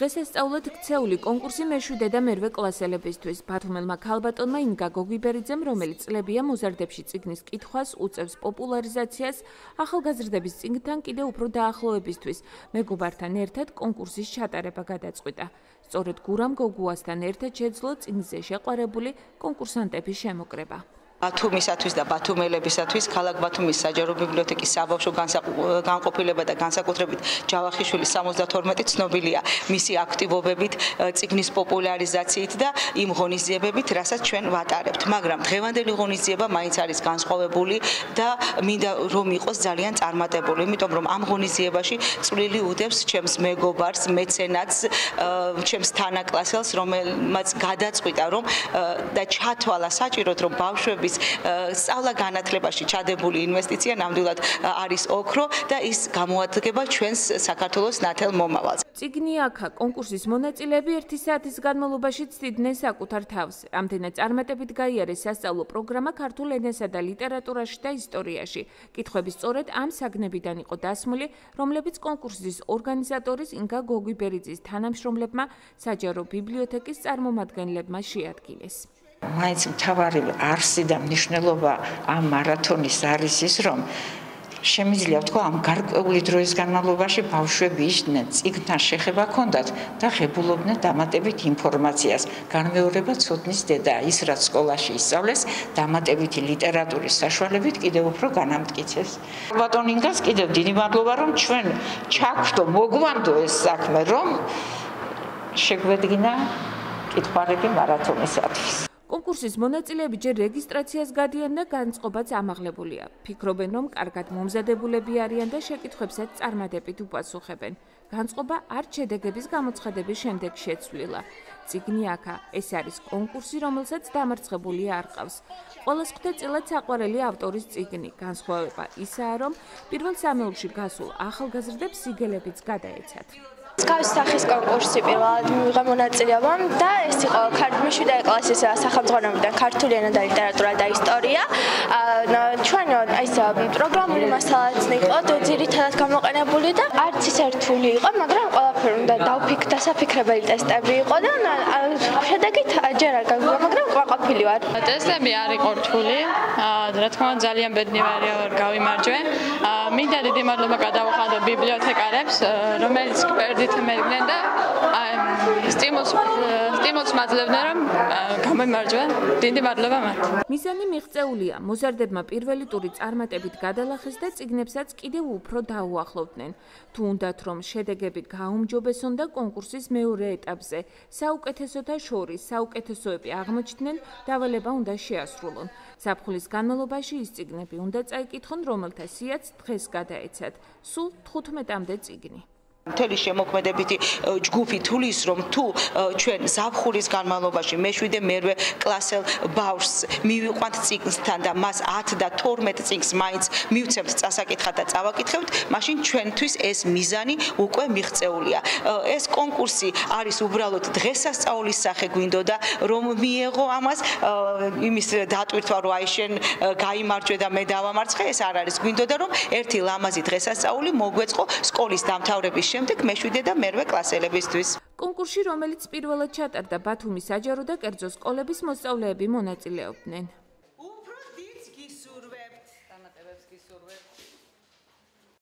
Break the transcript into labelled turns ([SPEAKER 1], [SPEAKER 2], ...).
[SPEAKER 1] დღესასწაულად ქცეული კონკურსი მეშვიდე და მერვე კლასელებისთვის. ბათუმელმა ქალბატონმა ინგა გოგიბერიძემ, რომელიც წლებია მოზარდებში ციგნის კითხვას უწევს პოპულარიზაციას, ახალგაზრდების წიგნთან კიდევ უფრო დაახლოებისთვის, მეგობართან ერთად კონკურსის ჩატარება გადაწყვიტა. სწორედ გურამ გოგუასთან ერთად შეძლო წიგნზე შეყვარებული კონკურსანტების შემოკრება.
[SPEAKER 2] ბათუმისათვის და ბათუმელებისათვის ქალაქ ბათუმის საჯარო ბიბლიოთეკის საბავშვო განყოფილება და განსაკუთრებით ჯავახიშვილის 72 ცნობილია მისი აქტივობებით, ციგნის პოპულარიზაციით და იმ ღონისძიებებით, რასაც ჩვენ ვატარებთ. მაგრამ დღევანდელი ღონისძიება მაინც არის განსხვავებული და მინდა რომ იყოს ძალიან წარმატებული, იმიტომ რომ ამ ღონისძიებაში წვლილი უდევს ჩემს მეგობარს, მეცენატს, ჩემს თანაკლასელს, რომელმაც გადაწყვიტა რომ და ჩათვალა საჭიროდ რომ ბავშვები არის სწავლა განათლებაში ჩადებული ინვესტიცია ნამდვილად არის ოქრო და ის გამოადგება ჩვენს საქართველოს ნათელ მომავალს.
[SPEAKER 1] ციგნი აქა კონკურსის მონაწილეები 1 საათის განმავლობაში ცდიდნენ საკუთარ თავს. რამდენად წარმატებით გაიარეს სასწავლო პროგრამა ქართულ ენასა და ლიტერატურაში და ისტორიაში. კითხვები სწორედ ამ საგნებიდან იყო დასმული, რომლებიც კონკურსის ორგანიზატორის ინგა გოგვიბერიძის თანამშრომლებმა საჯარო ბიბლიოთეკის წარმომადგენლებმა შეადგინეს.
[SPEAKER 3] მაინც მთავარი არსი და მნიშვნელობა ამ მარათონის არის ის, რომ შემიძლია ვთქვა ამ გარკვეული დროის განმავლობაში ბავშვები ისდნენ ციგნთან შეხება ქონდათ და ღებულობდნენ დამატებით ინფორმაციას. განმეორება ცოდნის დედა ის რაც სკოლაში ისწავლეს, დამატებითი ლიტერატურის საშუალებით კიდევ უფრო განამტკიცეს. ბატონინგას კიდევ დიდი მადლობა რომ ჩვენ ჩაგვდო მოგვამდო ეს საქმე რომ შეგვედგინა კითხვარები მარათონისათვის.
[SPEAKER 1] კონკურსის მონაწილეები ჯერ რეგისტრაციას გადიან და განწყობაც ამაღლებულია. ფიქრობენ, რომ კარგად მომზადებულები არიან და შეკითხვებსაც წარმატებით უპასუხებენ. განწყობა არ შედეგების გამოცხადების შემდეგ შეცვლილა. ციგნი აქა, ეს არის კონკურსი, რომელსაც დამარცხებული არ ყავს. ყოველს ხვდა წილად საყვარელი ავტორის ციგნი. განსხვავება ისაა, რომ პირველ სამეულში გასულ ახალგაზრდებს სიგელებიც გადაეცათ.
[SPEAKER 4] სკაუს სახის კონკურსი პირველად მივიღე მონაწილეობა და ეს იყო ქართლში და კლასის სახელმძღვანელობიდან ქართული ენა და ლიტერატურა და ისტორია. ჩვენ ეს პროგრამული მასალაც იყო ძირითადად გამოყენებული და არც ის ერთული იყო, მაგრამ ყველაფერი უნდა დავფიქრ და საფიქრებელი ტესტები იყო და შედეგით ჯერ არ გავიგო, მაგრამ ყვაყფილი ვარ.
[SPEAKER 5] ტესტები არ იყო რთული. რა თქმა უნდა ძალიან ბედნიერი ვარ გავიმარჯვე. მინდა დიდი მადლობა გადავხადო ბიბლიოთეკარებს, რომელიც კვერდით მერგნენ და სტიმულს სტიმულს მაძლევდნენ რომ გამომარჯვე. დიდი მადლობა მათ.
[SPEAKER 1] მიზანი მიღწეულია. მოზარდებმა პირველი ტური წარმატებით გადალახეს და ციგნებსაც კიდევ უფრო დაუახლოვდნენ. თუ უნდათ რომ შედეგები გაუმჯობესონ და კონკურსის მეორე ეტაპზე საუკეთესოთა შორის საუკეთესოები აღმოჩნდნენ, დავალება უნდა შეასრულონ. საფხულის განმავლობაში ის ციგნები უნდა წაიკითხონ, რომელთა სიაც დღეს გადაეცათ. სულ 15-მდე ციგნი.
[SPEAKER 2] მთელი შემოქმედებითი ჯგუფი თulis რომ თუ ჩვენ ზაფხულის განმავლობაში მეშვიდე მერვე კლასელ ბავშვს მივიყვანთ ციგნთან და მას 10 და 12 ციგნს მაინც მივცემთ წასაკითხად და წავაკითხებთ, მაშინ ჩვენთვის ეს მიზანი უკვე მიღწეულია. ეს კონკურსი არის უბრალოდ დღესასწაულის სახე გვინდოდა რომ მიეღო ამას იმის დატვირთვა რომ აი შენ გაიმარჯვე და მე დავამარცხე, ეს არ არის გვინდოდა რომ ერთი ლამაზი დღესასწაული მოგვეწყო სკოლის დამთავრების შემდეგ მეშვიდე და მერვე კლასელებისთვის.
[SPEAKER 1] კონკურსში, რომელიც პირველად ჩატარდა ბათუმის საჯარო და კერძო სკოლების მოსწავლეები მონაწილეობდნენ.